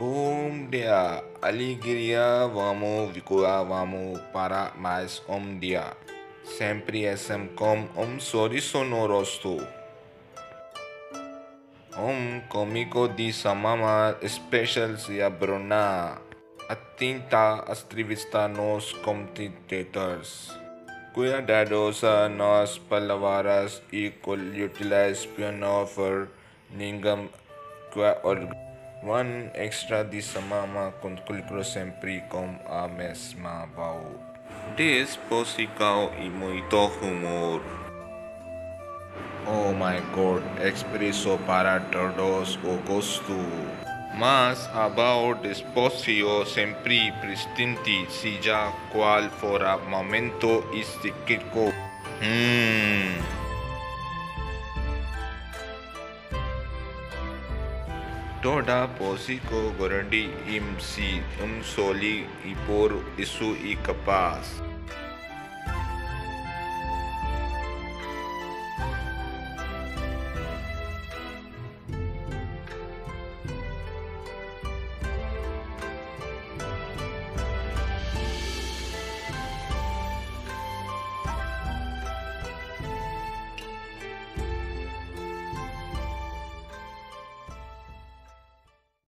Bom dia, alegria, vamos vigorar, vamos para mais um dia. Sempre esam com um sorriso no rosto. Um comigo de mama especial se a Bruna. Atenta a entrevista nos competitors. Cuidados nas palavras e utilize piano for ningam One extra this samama conclucrosem precom a mesma bau. Des y muito humor. Oh my god, expreso para todos o gosto. Mas about despocio sempre prestinti si ya cual fora momento istiquico. Mmm. Gorandi im si um soli e por isso e capaz.